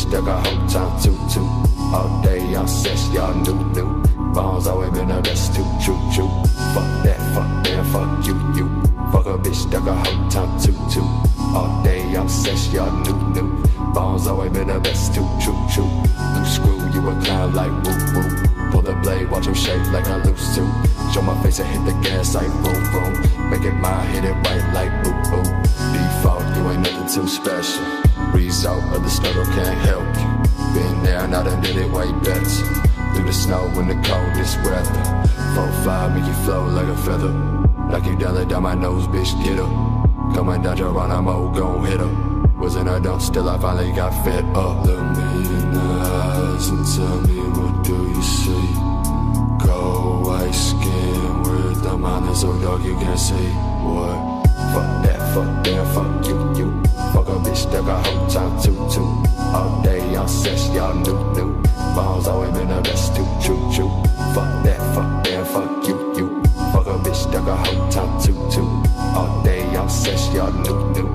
stuck a whole time too too. All day I'm Sesh, y'all new new. Bones always been the best too choo choo. Fuck that, fuck that, fuck you you. Fuck a bitch, stuck a whole time too too. All day I'm Sesh, y'all new new. Bones always been the best too choo choo. Loose screw, you a clown like woo woo. Pull the blade, watch him shake like I lose to. Show my face and hit the gas like boom boom. Make it mine, hit it right like boo boo. Default, you ain't nothing too special. Result of the struggle can't help you. Been there, now done did it way better. Through the snow in the coldest weather. Four five make you flow like a feather. Like you down down my nose, bitch, get up. Coming down Geronimo, gon' hit her. Wasn't I dumb, still I finally got fed up. Look me in the eyes and tell me what do you see? Cold white skin with the mind so dark you can't see. What? Fuck that, fuck that, fuck you, you. A whole time too, too. All day I'm Sesh, y'all new, new. Bones always been the best too, choo, choo. Fuck that, fuck that, fuck you, you. Fuck a bitch that got whole time too, too. All day I'm Sesh, y'all new, new.